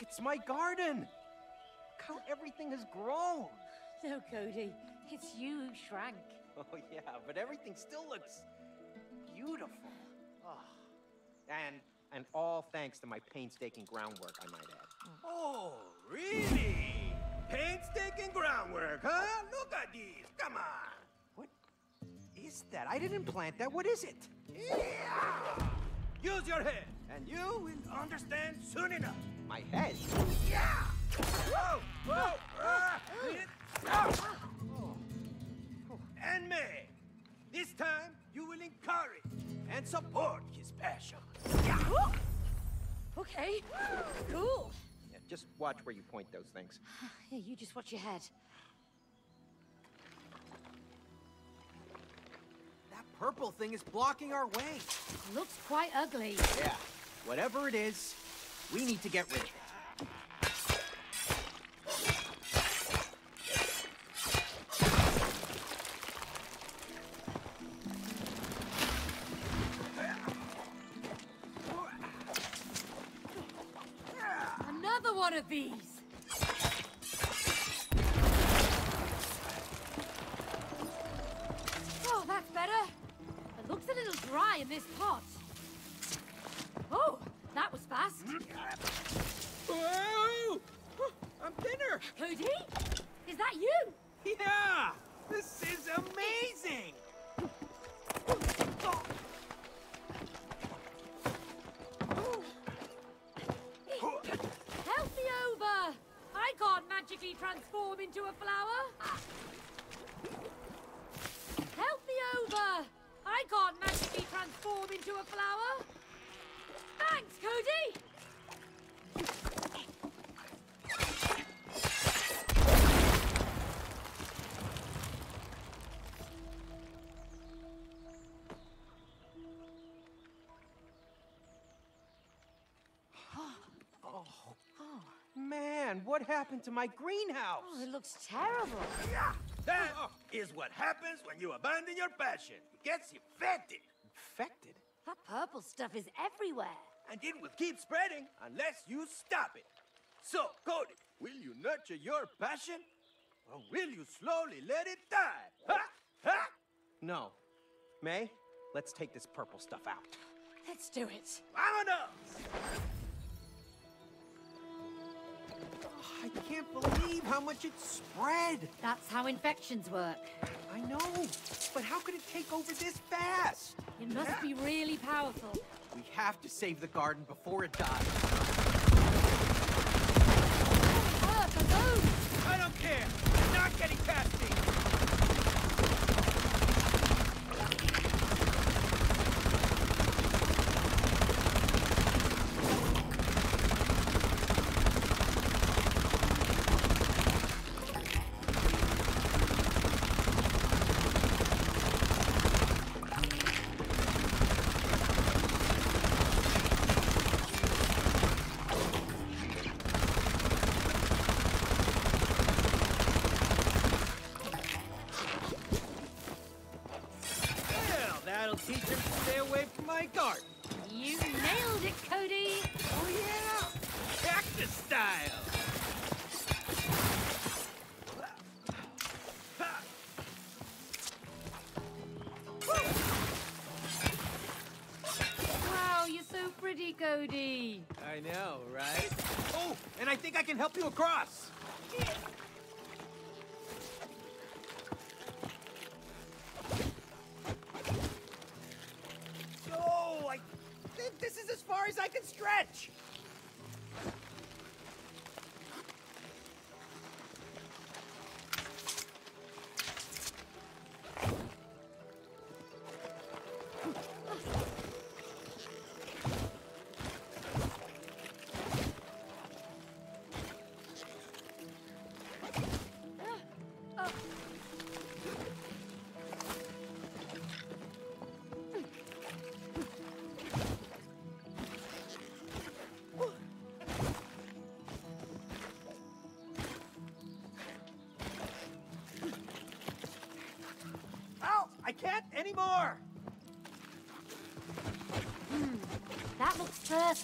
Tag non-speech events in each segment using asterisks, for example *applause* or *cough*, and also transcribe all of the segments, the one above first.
it's my garden. Look how everything has grown. No, Cody, it's you who shrank. *laughs* Oh, yeah, but everything still looks beautiful. Oh. And, and all thanks to my painstaking groundwork, I might add. Oh, really? Painstaking groundwork, huh? Look at these. Come on. What is that? I didn't plant that. What is it? Yeah! Use your head, and you will understand soon enough. My head? Yeah! Whoa! Whoa! Ah! Ah! And May, this time you will encourage and support his passion. Yeah! Okay, cool. Yeah, just watch where you point those things. *sighs* Yeah, you just watch your head. That purple thing is blocking our way. Looks quite ugly. Yeah, whatever it is, we need to get rid of it. Oh, what happened to my greenhouse? Oh, it looks terrible. Yeah! That is what happens when you abandon your passion. It gets infected. Infected? That purple stuff is everywhere. And it will keep spreading unless you stop it. So, Cody, will you nurture your passion? Or will you slowly let it die? Ha! Ha! No. May, let's take this purple stuff out. Let's do it. Vámonos! Oh, I can't believe how much it spread. That's how infections work. I know, but how could it take over this fast? It must be really powerful. We have to save the garden before it dies. Ah, I don't care. You're not getting past me. I can help you across. So, I think this is as far as I can stretch.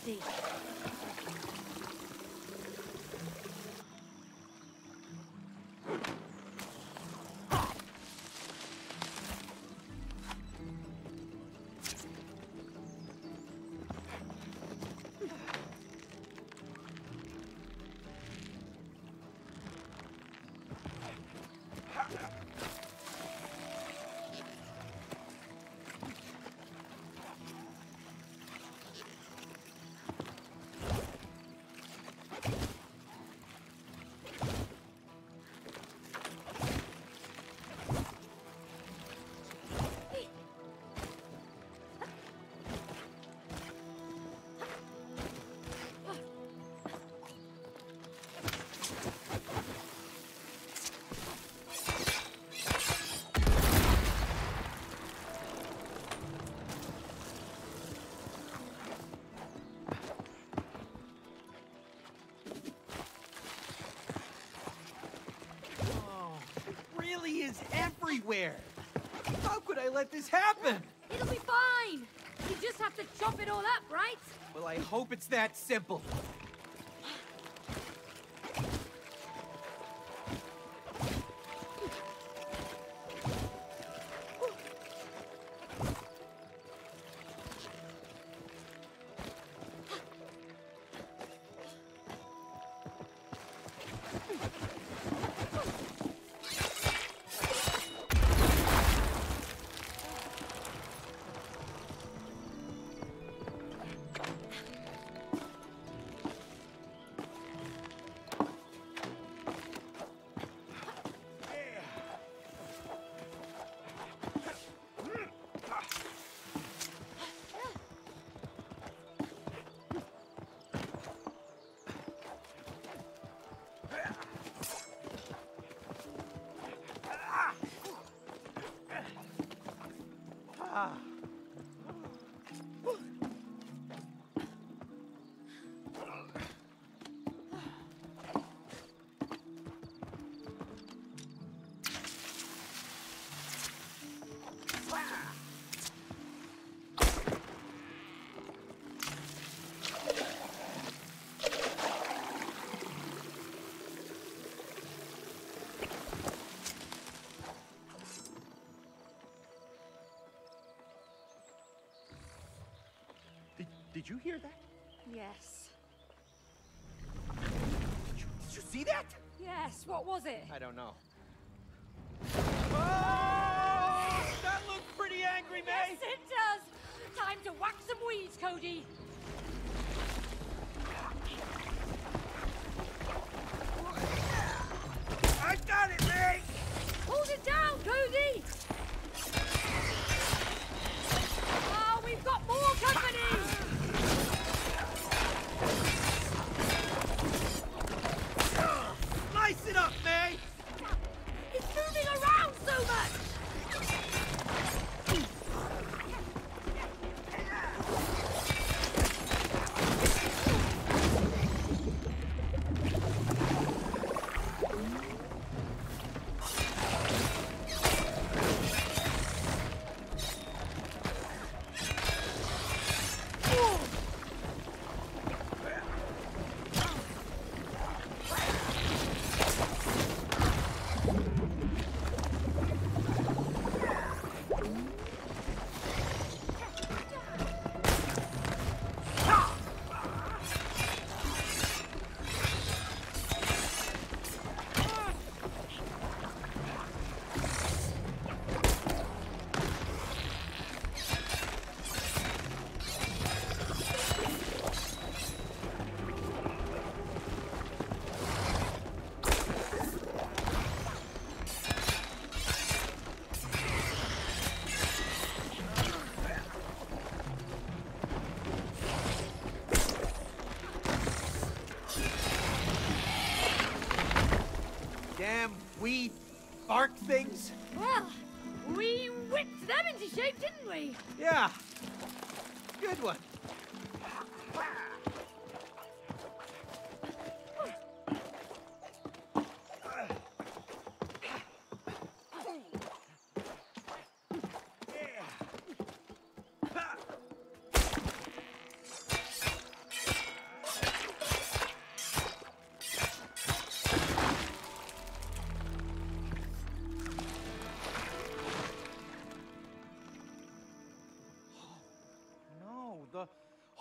That everywhere! How could I let this happen? It'll be fine. You just have to chop it all up, right? Well, I hope it's that simple. Did, did you hear that? Yes. Did you, did you see that? Yes, what was it? I don't know.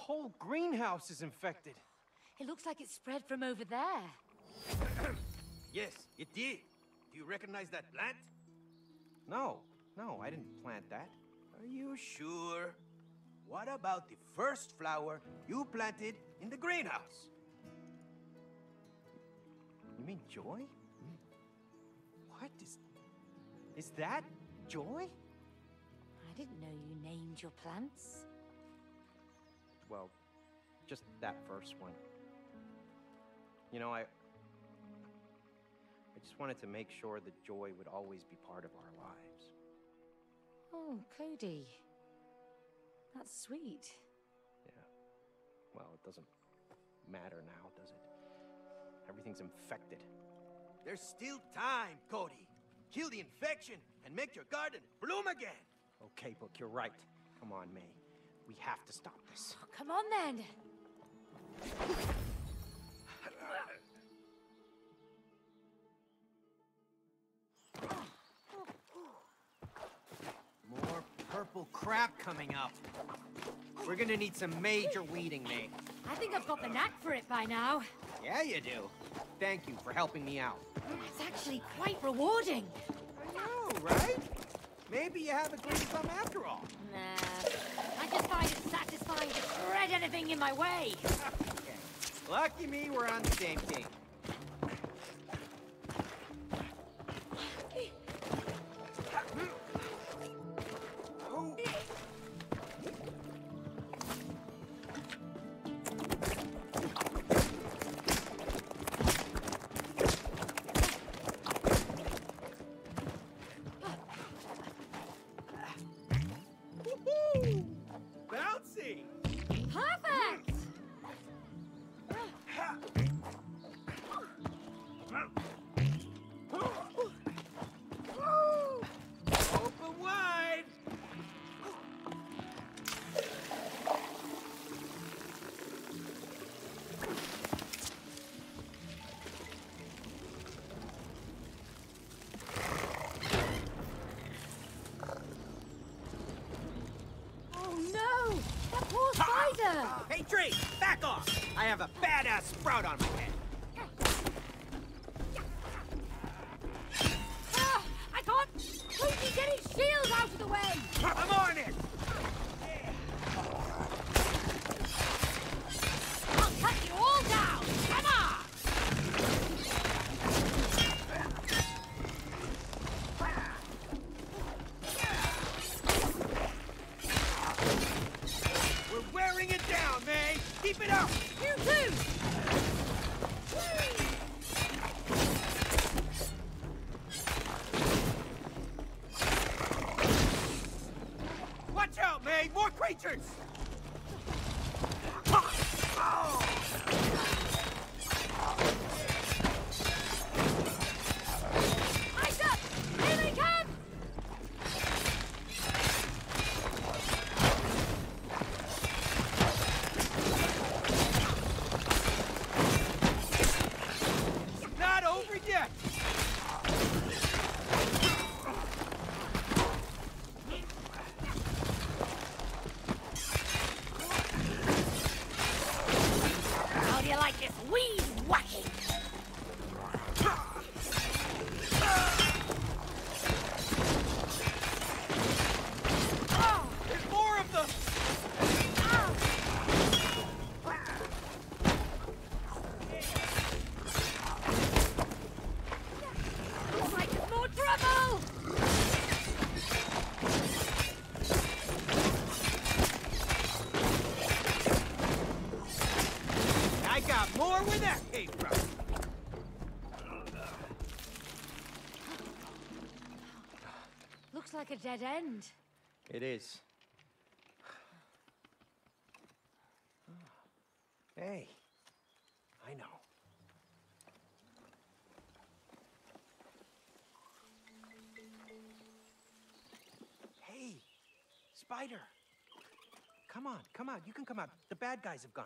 Whole greenhouse is infected. It looks like it spread from over there. *coughs* Yes, it did. Do you recognize that plant? No, no, I didn't plant that. Are you sure? What about the first flower you planted in the greenhouse? You mean Joy? What is. Is that Joy? I didn't know you named your plants. Well, just that first one. You know, I. I just wanted to make sure that Joy would always be part of our lives. Oh, Cody. That's sweet. Yeah. Well, it doesn't matter now, does it? Everything's infected. There's still time, Cody. Kill the infection, and make your garden bloom again. Okay, Book, you're right. Come on, May. We have to stop this. Oh, come on then. More purple crap coming up. We're gonna need some major weeding, May. I think I've got the knack for it by now. Yeah, you do. Thank you for helping me out. It's actually quite rewarding. I know, right? Maybe you have a green thumb after all. Nah, I just find it satisfying to shred anything in my way. *laughs* Okay. Lucky me, we're on the same team. Have a badass sprout on my head. That came from! Looks like a dead end. It is. Hey, I know. Hey, Spider. Come on, come out. You can come out. The bad guys have gone.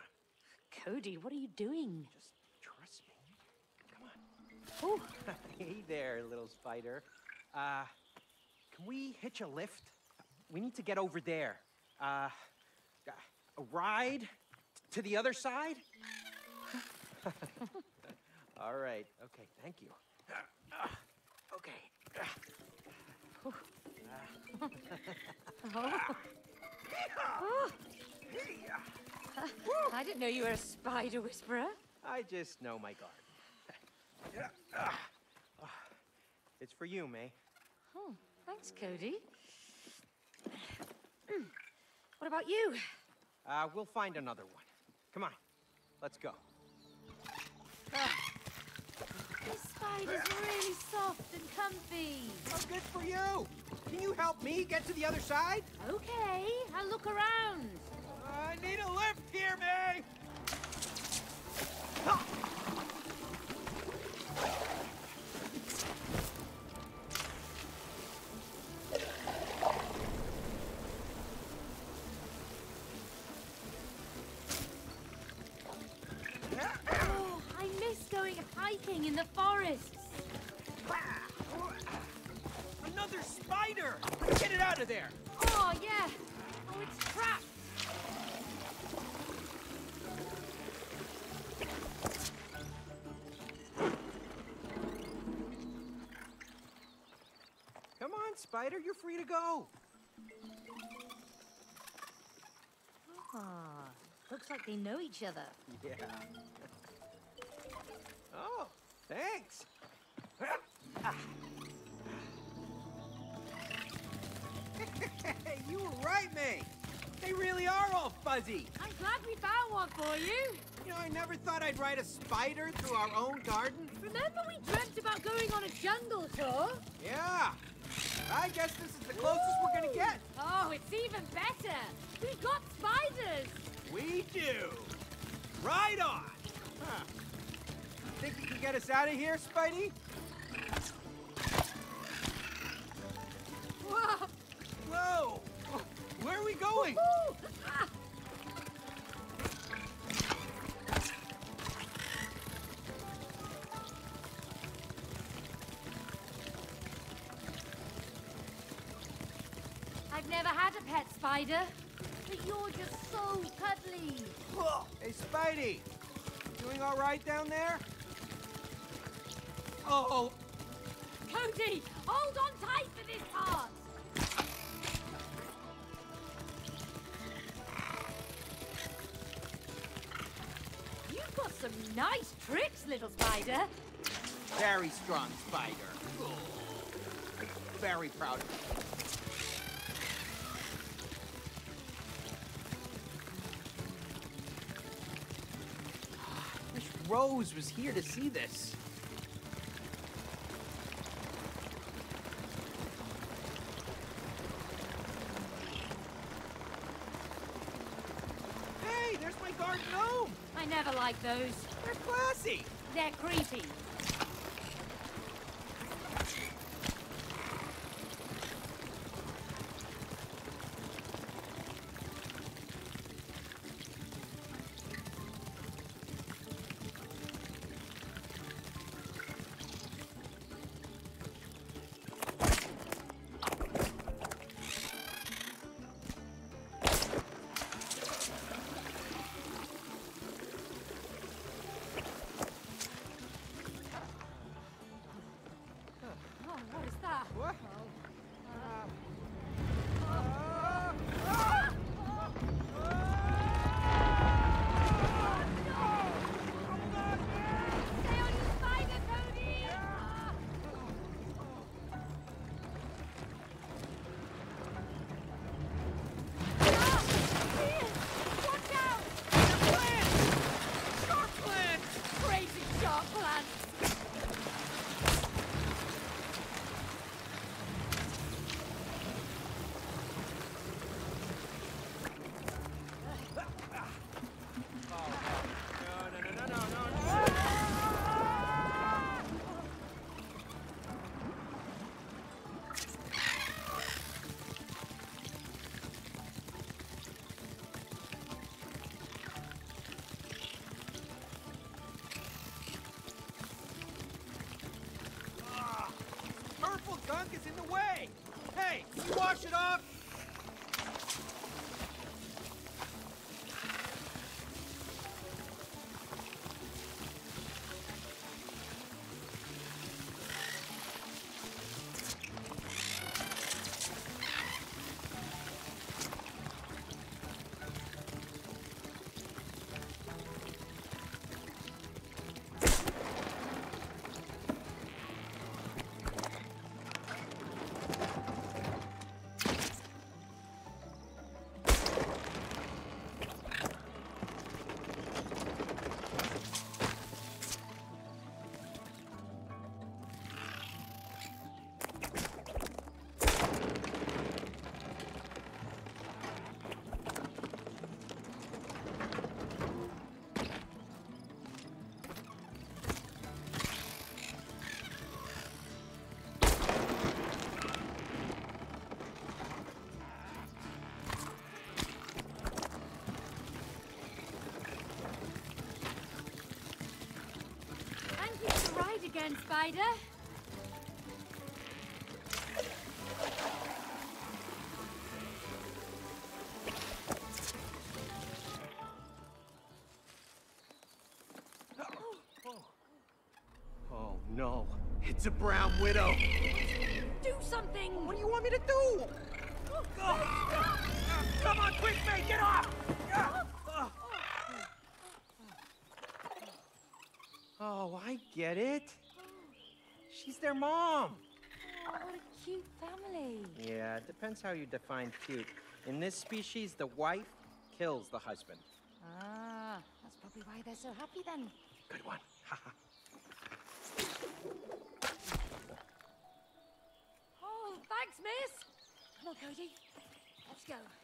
Cody, what are you doing? Just trust me. Come on. Oh, *laughs* hey there, little spider. Uh, can we hitch a lift? We need to get over there. Uh, a ride to the other side? *laughs* All right. Okay, thank you. *gasps* Okay. *laughs* *laughs* I didn't know you were a spider whisperer. I just know my guard. *sighs* It's for you, May. Oh, thanks, Cody. What about you? Uh, we'll find another one. Come on, let's go. This spider's really soft and comfy. Oh, good for you. Can you help me get to the other side? Okay, I'll look around. I need a lift here, May! Oh, I miss going hiking in the forests. Another spider! Get it out of there! Oh, yeah. Oh, it's trapped. Spider, you're free to go. Ah, looks like they know each other. Yeah. *laughs* Oh, thanks. *laughs* you were right, May. They really are all fuzzy. I'm glad we found one for you. You know, I never thought I'd ride a spider through our own garden. Remember we dreamt about going on a jungle tour? Yeah. I guess this is the closest we're gonna get. Oh, it's even better. We've got spiders. We do! Right on! Huh. Think you can get us out of here, Spidey? Whoa. Whoa! Where are we going? Spider, but you're just so cuddly. Hey, Spidey. Doing all right down there? Oh, Cody, hold on tight for this part. You've got some nice tricks, little spider. Very strong spider. Very proud of you. Rose was here to see this. Hey, there's my garden gnome. I never like those. They're classy. They're creepy. Spider. *gasps* Oh no, it's a brown widow. Do something! What do you want me to do? *gasps* Come on, quick, mate, get off! *gasps* Oh, I get it. She's their mom. Oh, what a cute family. Yeah, it depends how you define cute. In this species, the wife kills the husband. Ah, that's probably why they're so happy then. Good one. *laughs* Oh, thanks, miss. Come on, Cody. Let's go.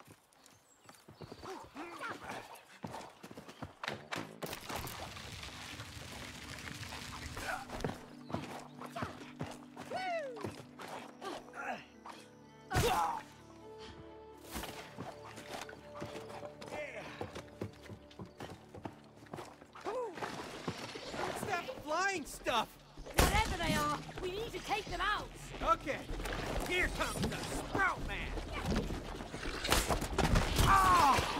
Take them out. Okay, here comes the Sprout Man. Feel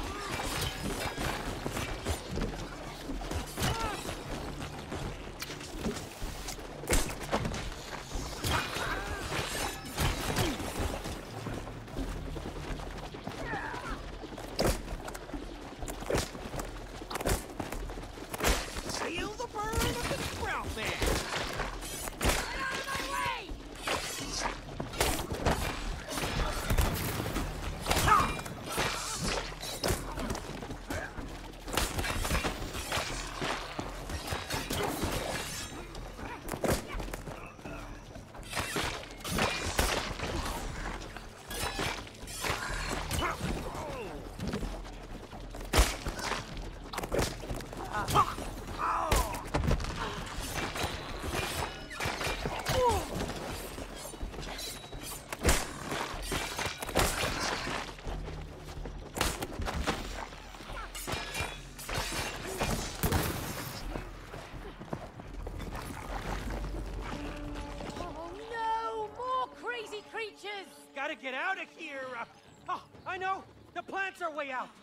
way out.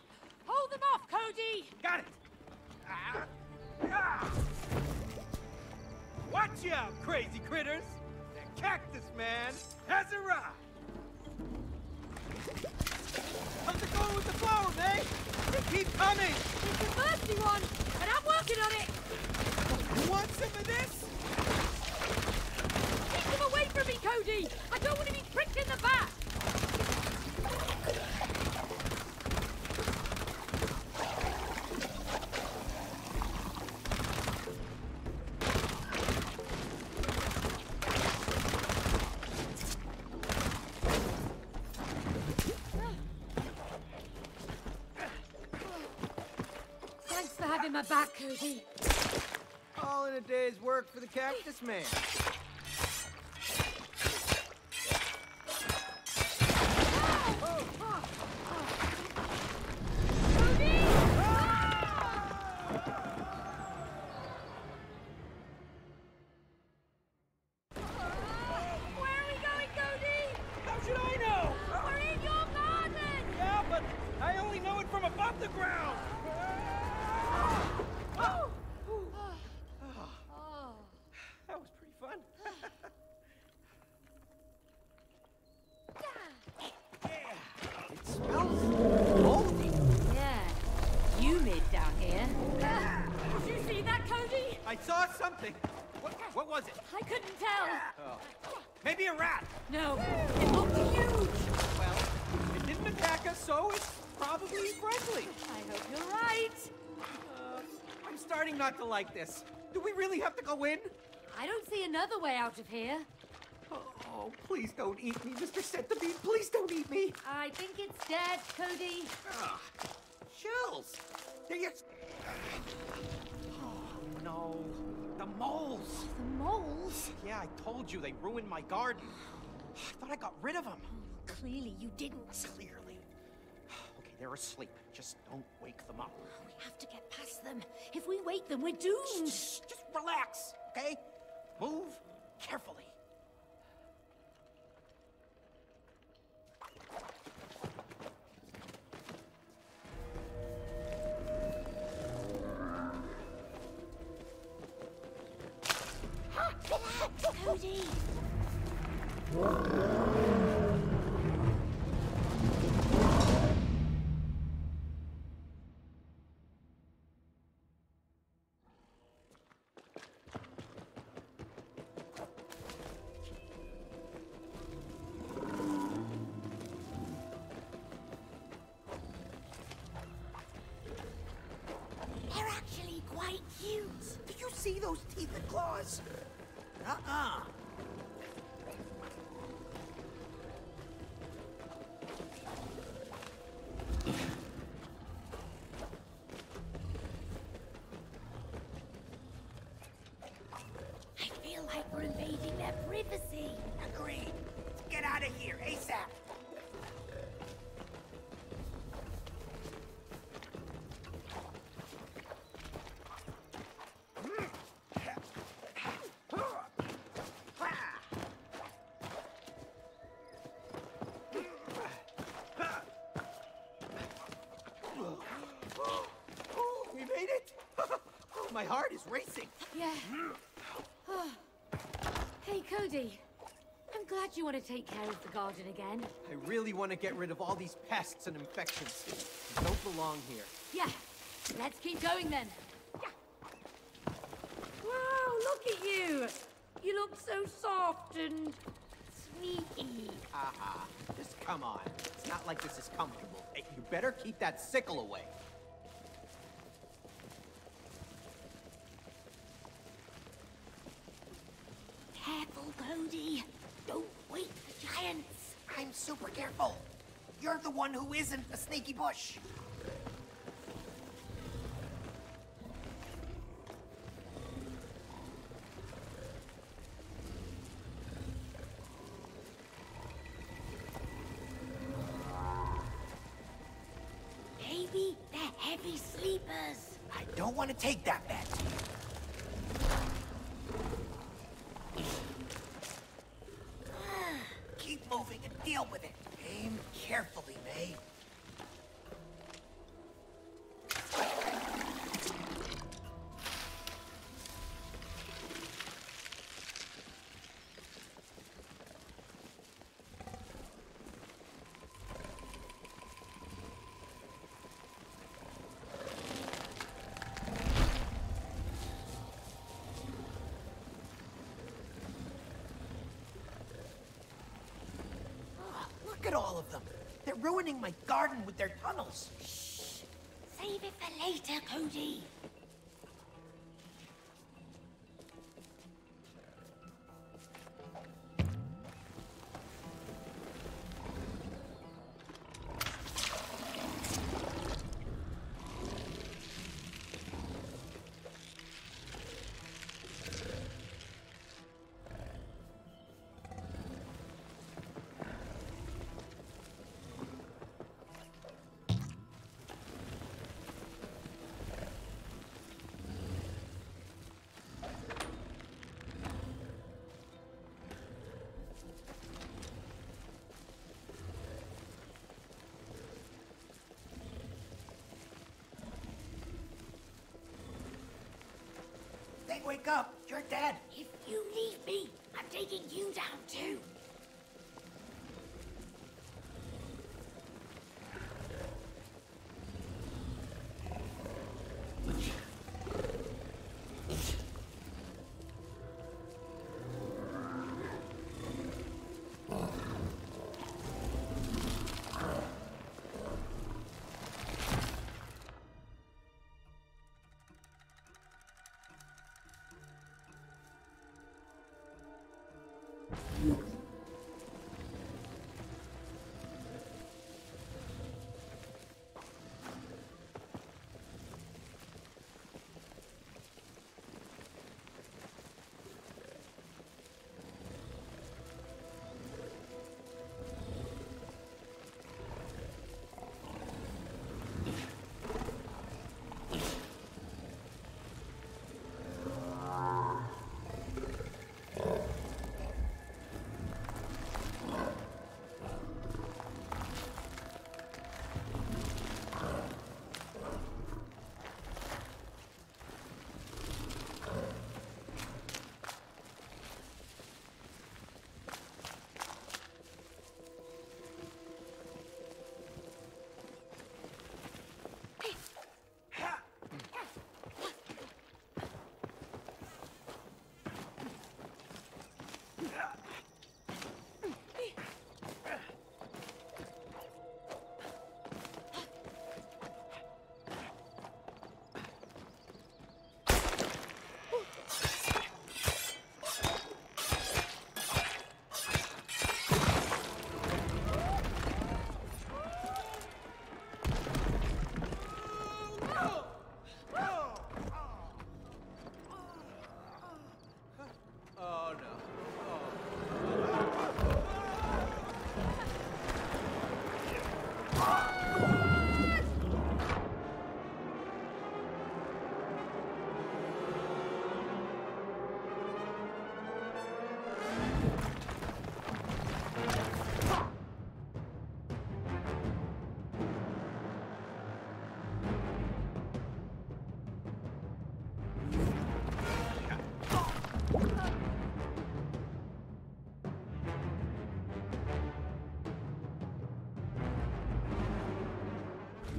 My back, Cody. All in a day's work for the cactus man. Where are we going, Cody? How should I know? We're in your garden! Yeah, but I only know it from above the ground. Oh! That was pretty fun. It smells moldy. Yeah, humid down here. Did you see that, Cody? I saw something. What, what was it? I couldn't tell. Oh. Maybe a rat. No, it looked huge. Well, it didn't attack us, so it's probably friendly. I hope you're right. Uh, I'm starting not to like this. Do we really have to go in? I don't see another way out of here. Oh, please don't eat me, Mr. Centipede. Please don't eat me. I think it's dead, Cody. Ah, shells. They. Oh, no. The moles. The moles? Yeah, I told you they ruined my garden. I thought I got rid of them. Clearly you didn't. Clearly. *sighs* Okay, they're asleep. Just don't wake them up. Have to get past them. If we wait, them, we're doomed. Just, just relax, okay? Move carefully. Cody! See those teeth and claws? Uh-uh. My heart is racing. Yeah. *sighs* hey, Cody. I'm glad you want to take care of the garden again. I really want to get rid of all these pests and infections. They don't belong here. Yeah. Let's keep going then. Wow, look at you. You look so soft and sweetie. Haha. Just come on. It's not like this is comfortable. Hey, you better keep that sickle away. Careful, Cody. Don't wait for giants. I'm super careful. You're the one who isn't a sneaky bush. Look at all of them. They're ruining my garden with their tunnels. Shh. Save it for later, Cody. Wake up. You're dead. If you leave me, I'm taking you down too.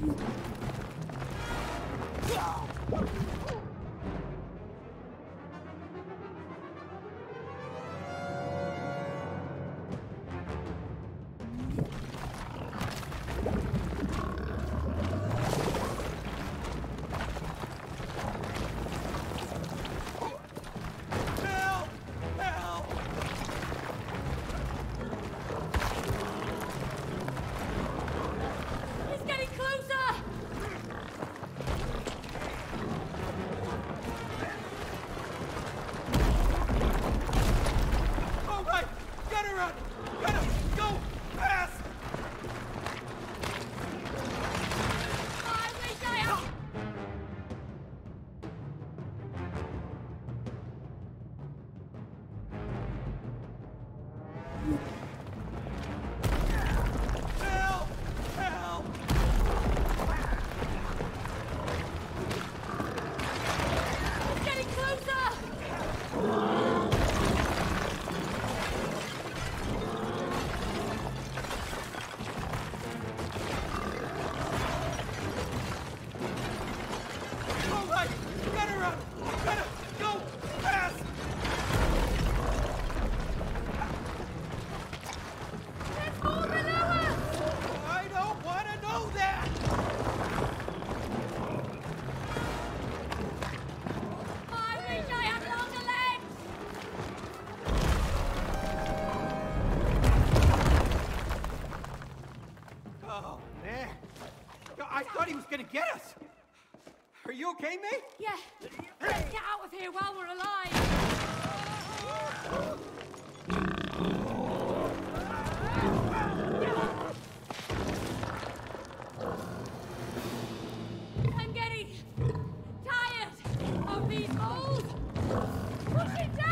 you. You okay, mate? Yeah, let's get out of here while we're alive! I'm getting tired of these holes! Push it down!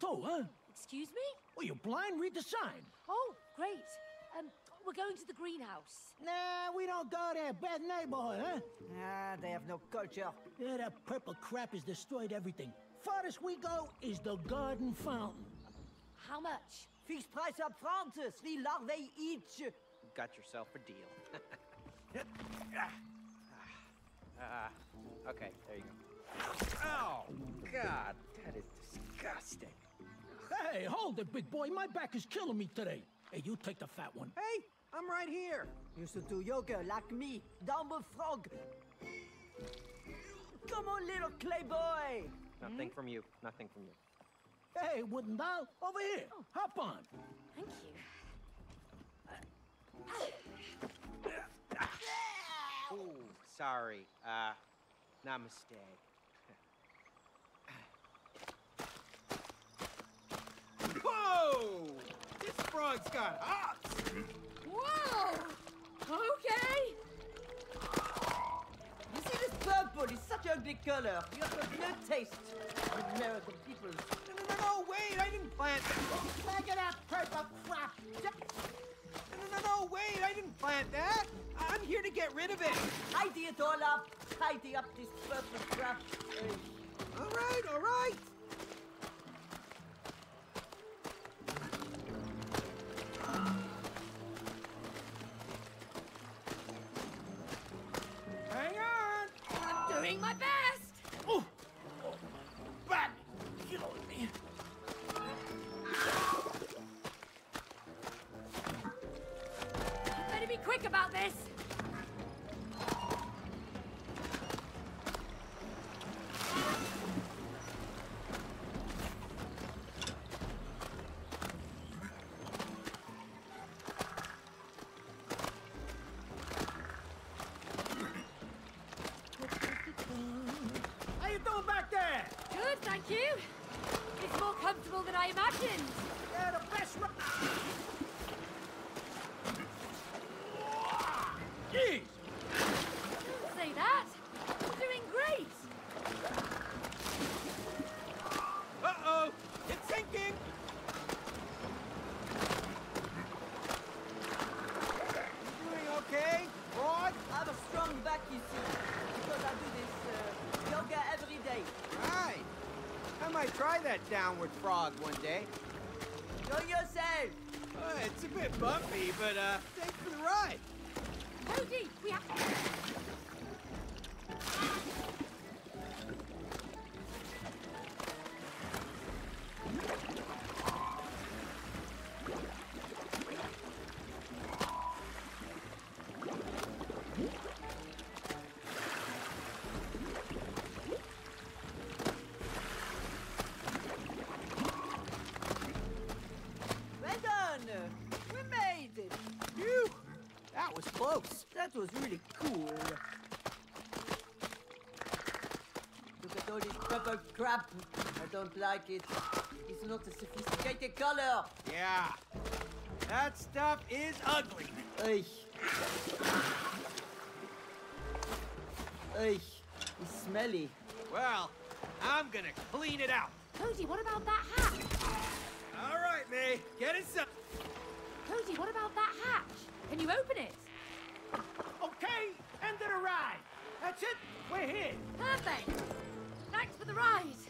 Chief, where huh? Excuse me? Well, you blind? Read the sign. Oh, great. Um, we're going to the greenhouse. Nah, we don't go there. Bad neighborhood, huh? Ah, they have no culture. Yeah, that purple crap has destroyed everything. Farthest we go is the garden fountain. How much? Fixed price up front, three larvae each. Got yourself a deal. uh, *laughs* okay, there you go. Oh, God, that is disgusting. Hey, hold it, big boy. My back is killing me today. Hey, you take the fat one. Hey, I'm right here. Used to do yoga like me. Down the frog. Come on, little clay boy. Nothing from you. Nothing from you. Hey, wooden doll, over here. Hop on. Thank you. Ooh, sorry. Uh, namaste. Whoa! This frog's got hops! Whoa! Okay. You see this purple is such a ugly color. You have no taste. American people. No, no, no, no, wait, I didn't plant that. Look at that purple crap. No, no, no, no, wait, I didn't plant that. I'm here to get rid of it. Tidy it all up. Tidy up this purple crap. All right, all right. my best! Oh! oh back! Get on me! Better be quick about this! That downward frog one day. Know yourself. Uh, it's a bit bumpy, but uh, thanks for the ride. Cody, we have. That was really cool. Look at all this purple crap. I don't like it. It's not a sophisticated color. Yeah. That stuff is ugly. Ay. Ay. It's smelly. Well, I'm gonna clean it out. Cody, what about that hat? All right, May. Get it some. Cody, what about that hatch? Can you open it? Okay, end of the ride. We're here. Perfect. Thanks for the ride.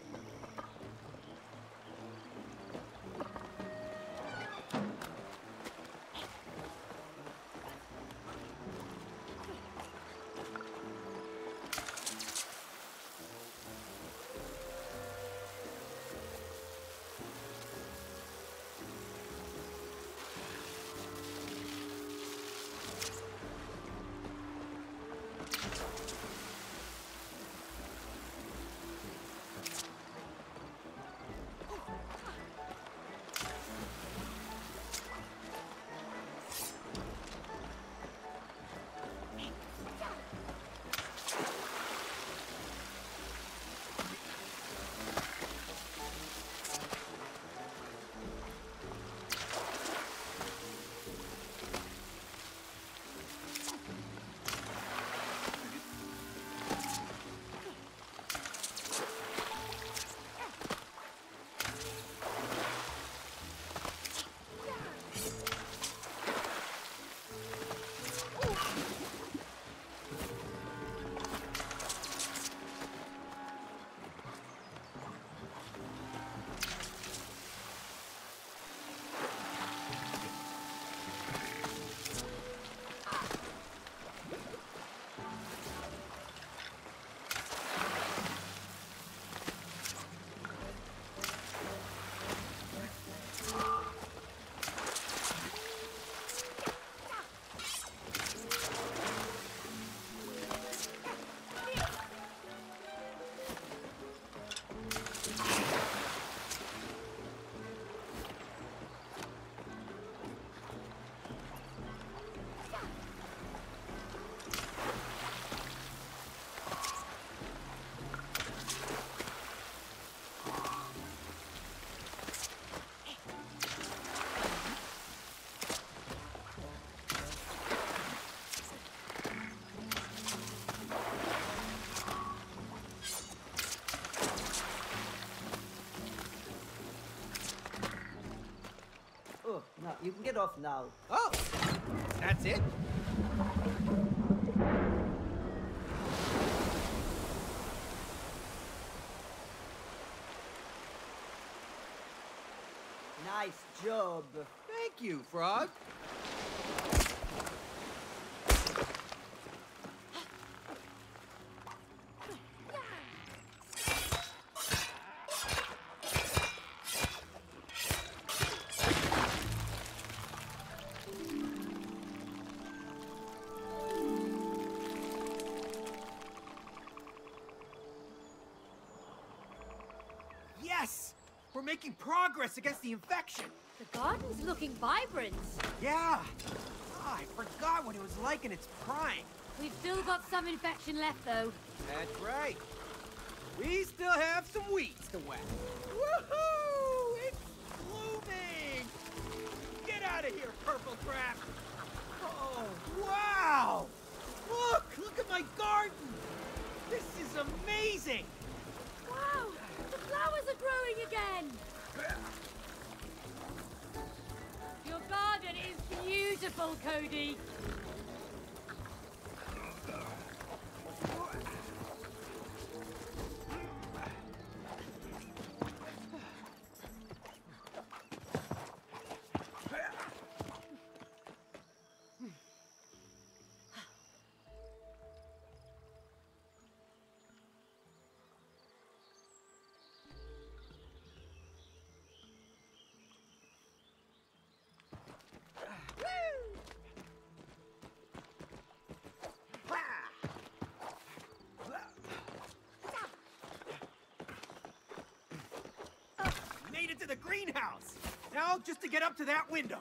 You can get off now. Oh, that's it? Nice job. Thank you, Frog. Making progress against the infection. The garden's looking vibrant. Yeah. Ah, I forgot what it was like in its prime. We've still got some infection left, though. That's right. We still have some weeds to whack. Woohoo! It's blooming! Get out of here, purple crap! Oh, wow! Look! Look at my garden! This is amazing! Flowers are growing again! Your garden is beautiful, Cody. Made it to the greenhouse! Now, just to get up to that window.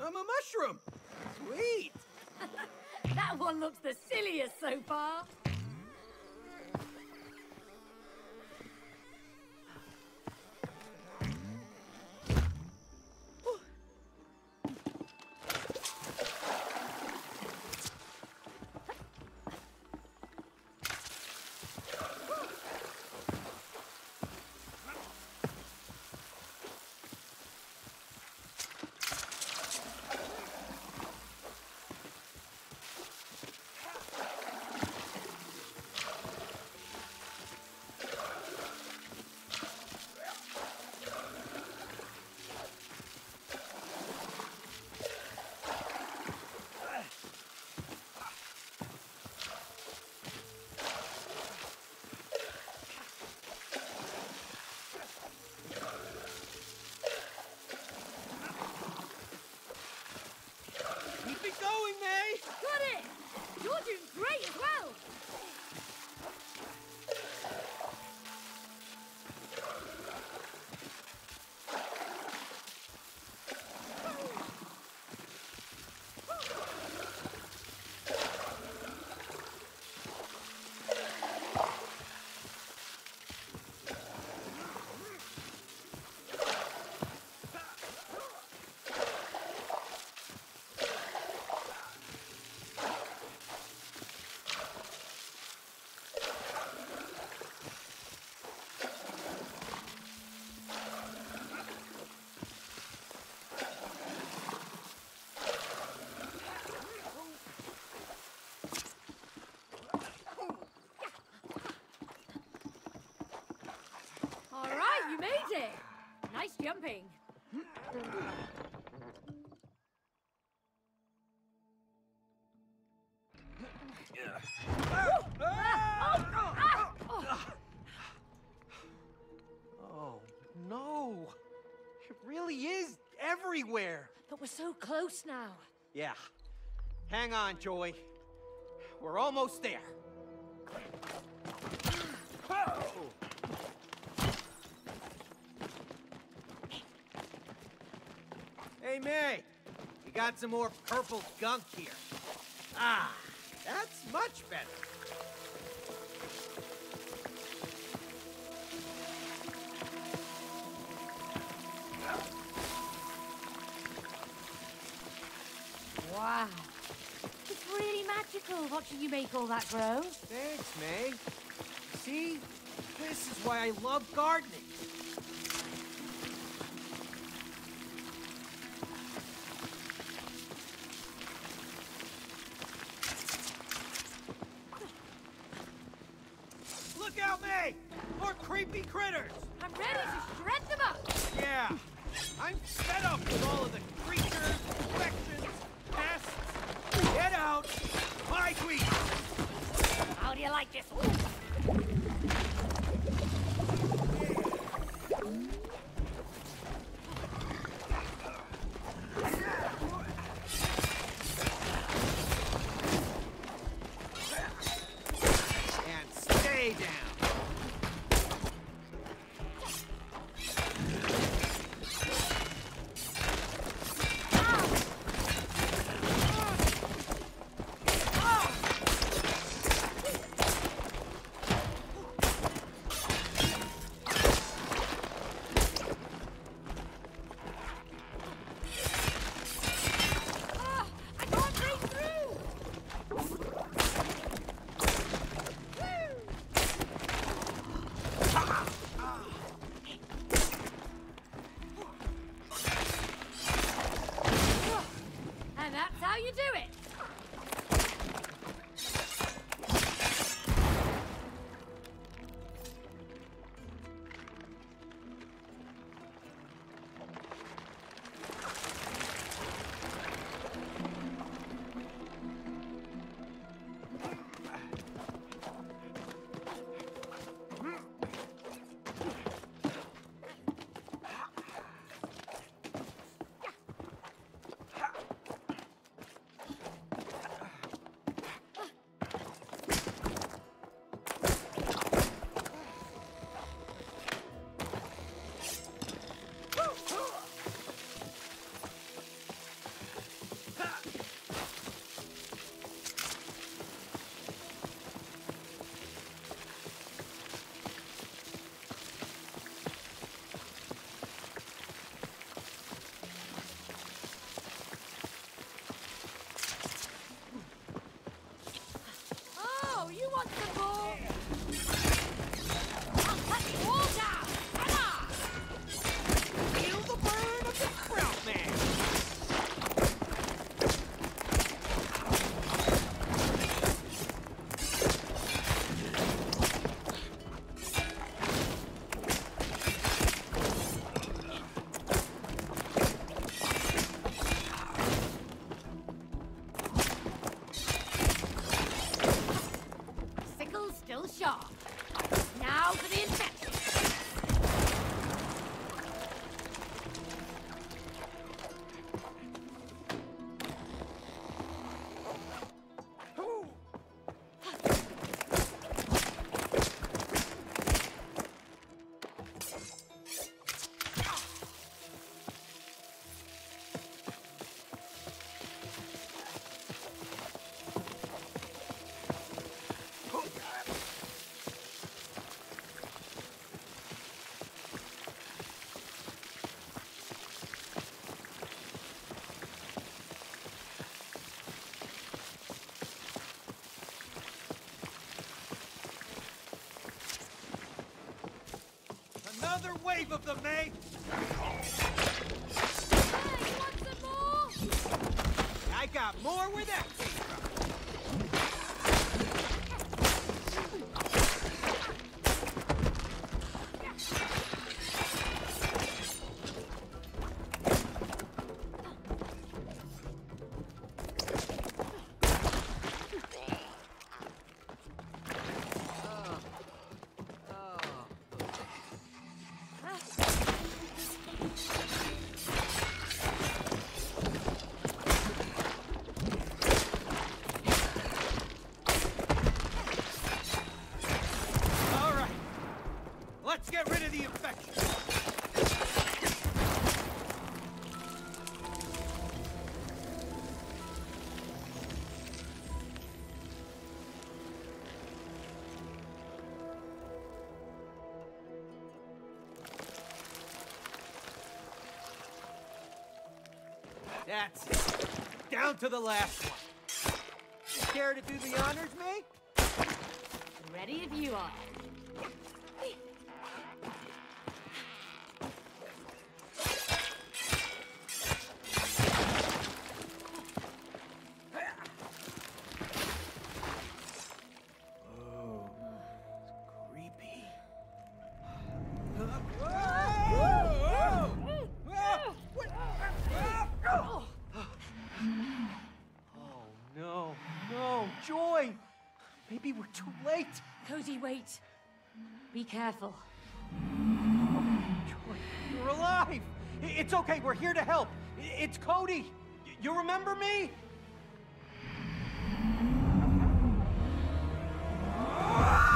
I'm a mushroom! Sweet! *laughs* That one looks the silliest so far. Made it! Nice jumping. Oh, no. It really is everywhere. But we're so close now. Yeah. Hang on, Joy. We're almost there. Hey, May. We got some more purple gunk here. Ah, that's much better. Wow. It's really magical watching you make all that grow. Thanks, May. See? This is why I love gardening. Another wave of them, May! Hey, want some more? I got more where that came That's it. Down to the last one. Care to do the honors, May? Ready if you are. Wait. Be careful. You're alive! It's okay, we're here to help. It's Cody. You remember me? Oh!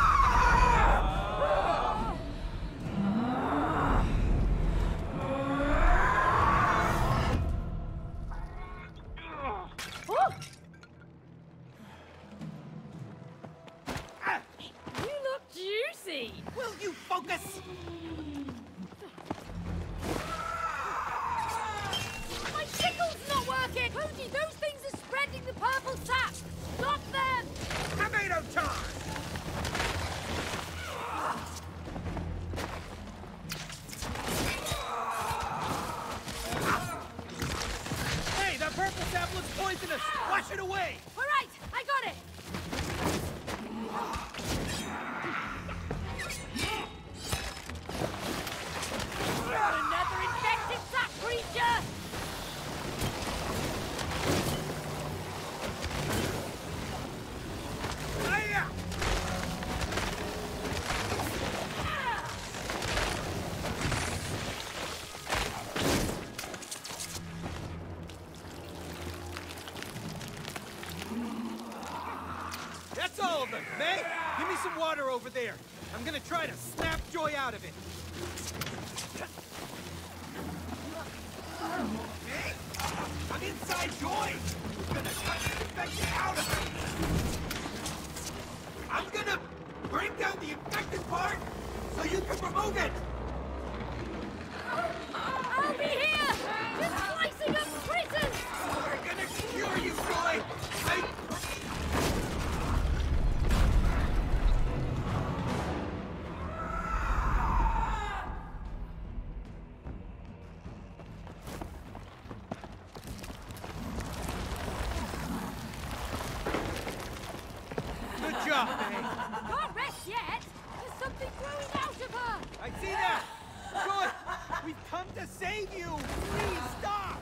Water over there. I'm gonna try to Good job, Can't rest yet. There's something growing out of her. I see that! Joy! We've come to save you! Please stop!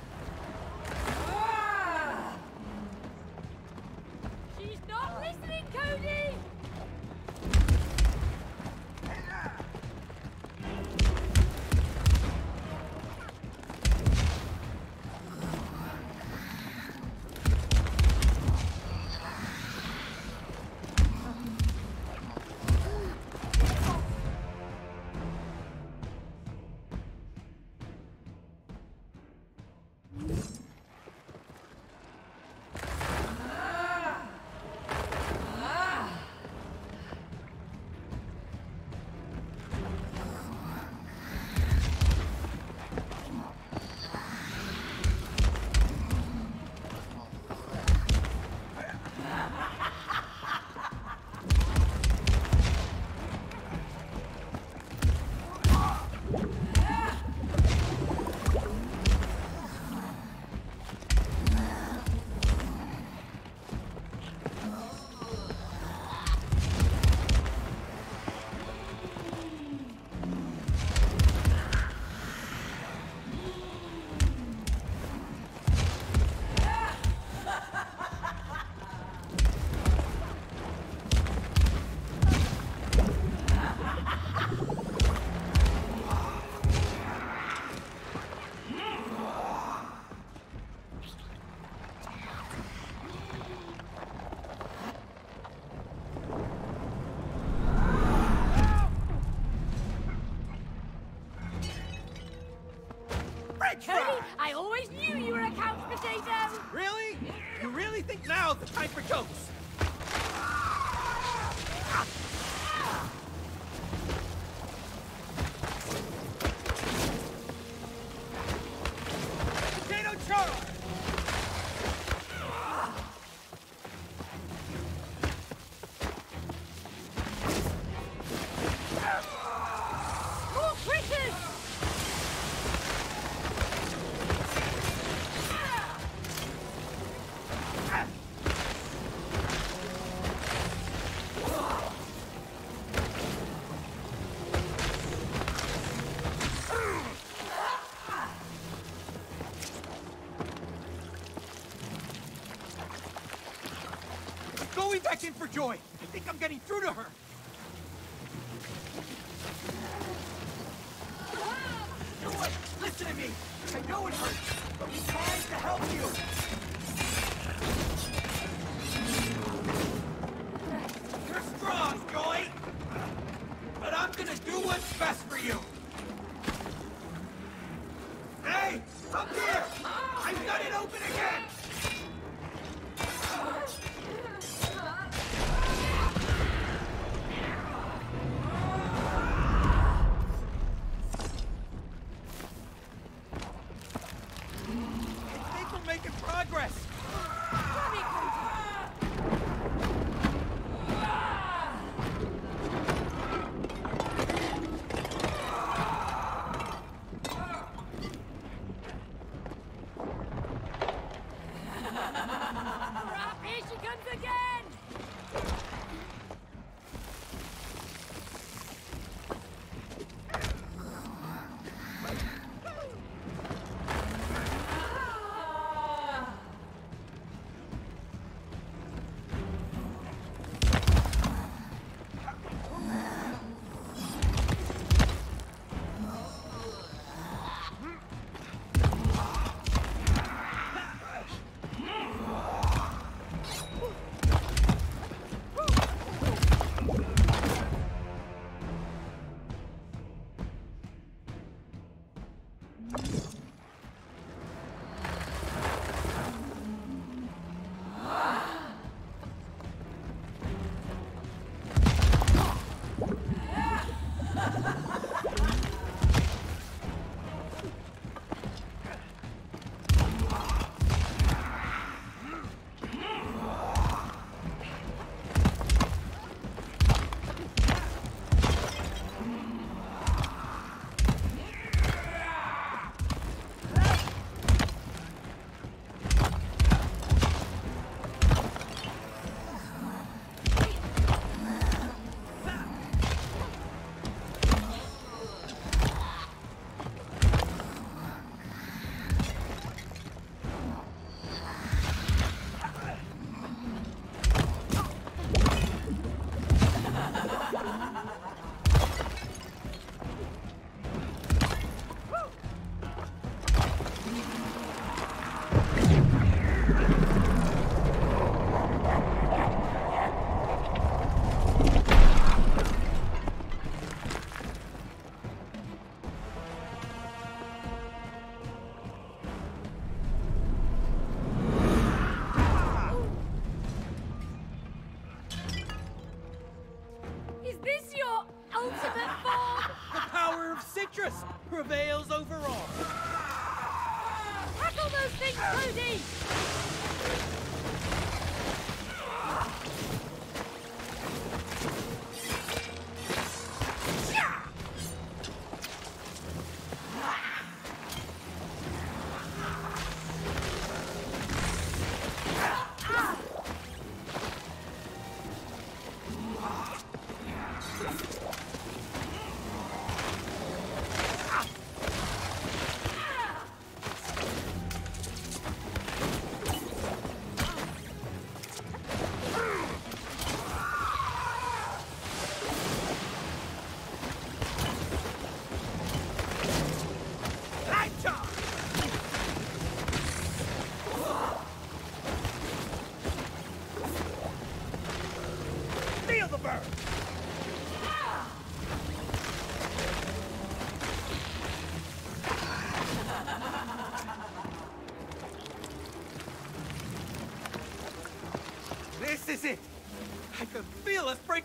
For Joy. I think I'm getting through to her.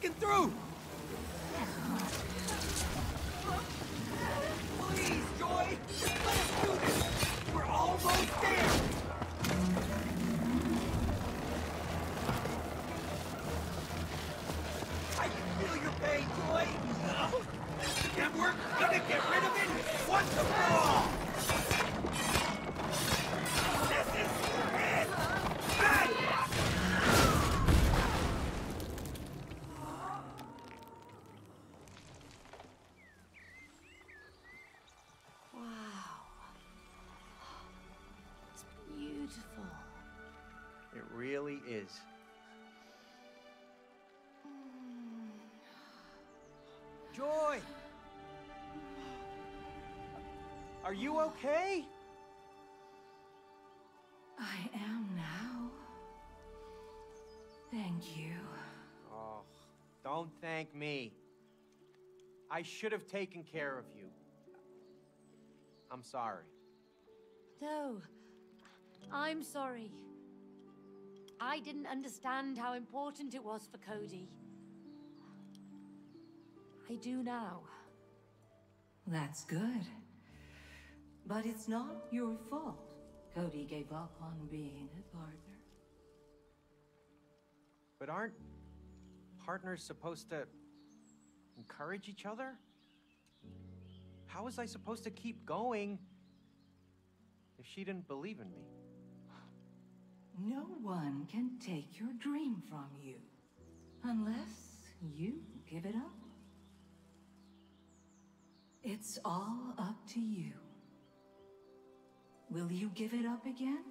Breaking through! Are you okay? I am now. Thank you. Oh, don't thank me. I should have taken care of you. I'm sorry. No, I'm sorry. I didn't understand how important it was for Cody. I do now. That's good. But it's not your fault. Cody gave up on being a partner. But aren't partners supposed to encourage each other? How was I supposed to keep going if she didn't believe in me? No one can take your dream from you. Unless you give it up. It's all up to you. Will you give it up again?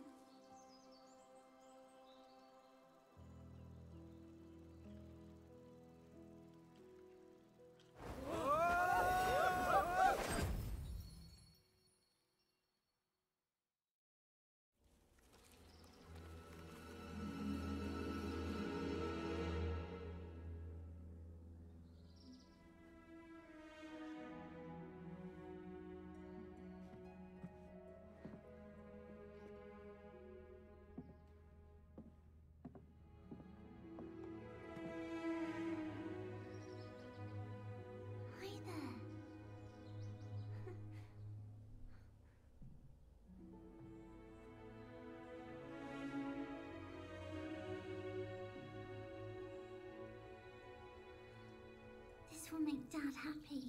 Will make Dad happy.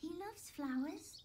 He loves flowers.